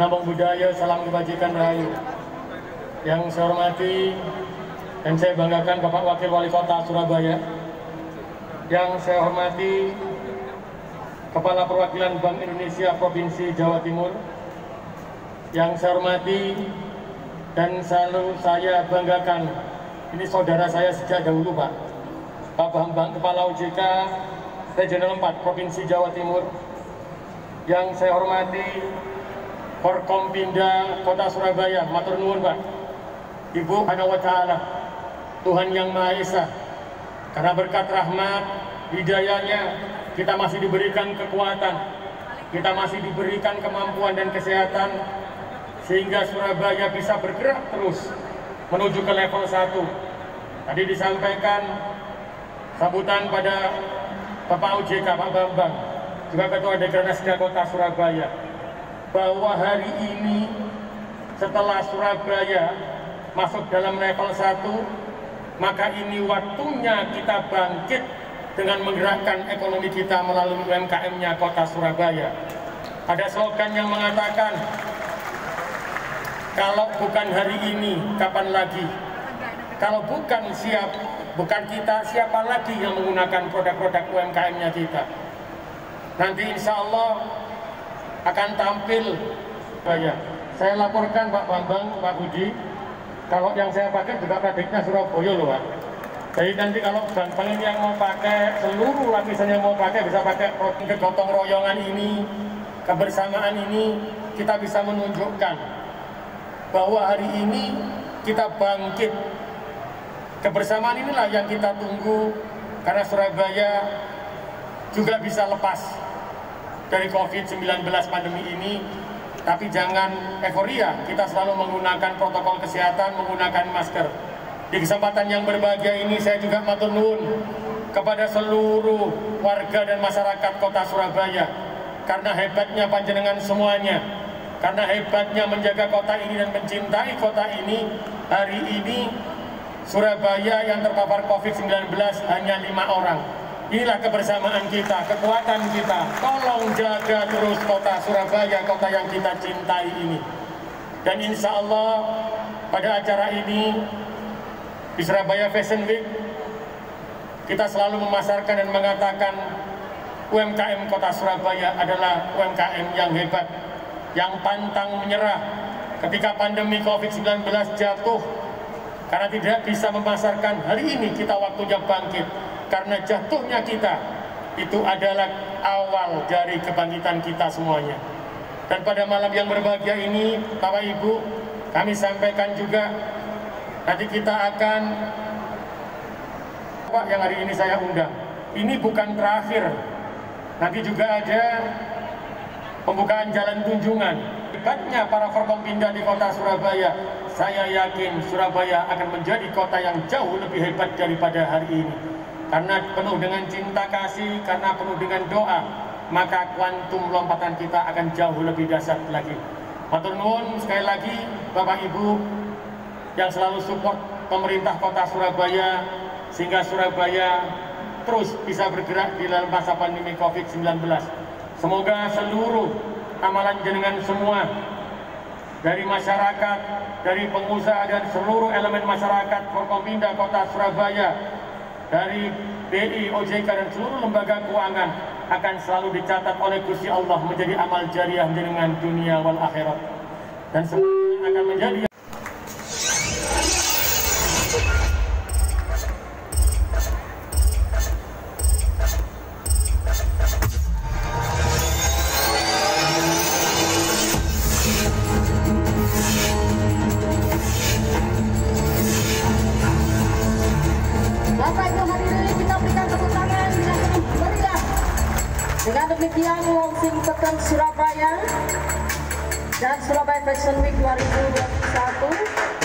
Sambung budaya, salam kebajikan rahayu. Yang saya hormati dan saya banggakan Bapak Wakil Wali Kota Surabaya. Yang saya hormati Kepala Perwakilan Bank Indonesia Provinsi Jawa Timur. Yang saya hormati dan selalu saya banggakan ini saudara saya sejak dahulu Pak Pak Bambang Kepala OJK Regional 4 Provinsi Jawa Timur yang saya hormati Forkompinda Kota Surabaya, Matur Nuwun Pak. Ibu Subhanahu wa taala, Tuhan yang Maha Esa. Karena berkat rahmat, hidayahnya, kita masih diberikan kekuatan, kita masih diberikan kemampuan dan kesehatan sehingga Surabaya bisa bergerak terus menuju ke level 1. Tadi disampaikan sambutan pada Bapak OJK, Pak Bambang, juga Ketua Dekranasda Kota Surabaya, bahwa hari ini setelah Surabaya masuk dalam level 1 maka ini waktunya kita bangkit dengan menggerakkan ekonomi kita melalui UMKM-nya kota Surabaya. Ada slogan yang mengatakan kalau bukan hari ini kapan lagi? Kalau bukan siap bukan kita siapa lagi yang menggunakan produk-produk UMKM-nya kita? Nanti insya Allah akan tampil saya. Saya laporkan Pak Bambang, Pak Budi, kalau yang saya pakai juga pabriknya Surabaya loh Pak. Jadi nanti kalau Bambang ini yang mau pakai, seluruh lapisannya mau pakai, bisa pakai kegotong royongan ini, kebersamaan ini, kita bisa menunjukkan bahwa hari ini kita bangkit. Kebersamaan inilah yang kita tunggu, karena Surabaya juga bisa lepas dari COVID-19 pandemi ini, tapi jangan euforia, kita selalu menggunakan protokol kesehatan, menggunakan masker. Di kesempatan yang berbahagia ini saya juga matur nuwun kepada seluruh warga dan masyarakat kota Surabaya. Karena hebatnya panjenengan semuanya karena hebatnya menjaga kota ini dan mencintai kota ini hari ini Surabaya yang terpapar COVID-19 hanya lima orang Inilah kebersamaan kita, kekuatan kita. Tolong jaga terus kota Surabaya, kota yang kita cintai ini. Dan insya Allah pada acara ini di Surabaya Fashion Week kita selalu memasarkan dan mengatakan UMKM kota Surabaya adalah UMKM yang hebat, yang pantang menyerah ketika pandemi COVID-19 jatuh karena tidak bisa memasarkan hari ini kita waktunya bangkit karena jatuhnya kita itu adalah awal dari kebangkitan kita semuanya. Dan pada malam yang berbahagia ini, Bapak Ibu, kami sampaikan juga nanti kita akan Pak yang hari ini saya undang. Ini bukan terakhir. Nanti juga ada pembukaan jalan kunjungan. Hebatnya para Forkompinda di kota Surabaya, saya yakin Surabaya akan menjadi kota yang jauh lebih hebat daripada hari ini karena penuh dengan cinta kasih, karena penuh dengan doa, maka kuantum lompatan kita akan jauh lebih dahsyat lagi. Matur nuwun sekali lagi Bapak Ibu yang selalu support pemerintah kota Surabaya sehingga Surabaya terus bisa bergerak di dalam masa pandemi COVID-19. Semoga seluruh amalan jenengan semua dari masyarakat, dari pengusaha dan seluruh elemen masyarakat Forkompinda Kota Surabaya dari BI, OJK dan seluruh lembaga keuangan akan selalu dicatat oleh Gusti Allah menjadi amal jariah dengan dunia wal akhirat. Dan semuanya akan menjadi Dengan demikian launching Pekan Surabaya dan Surabaya Fashion Week 2021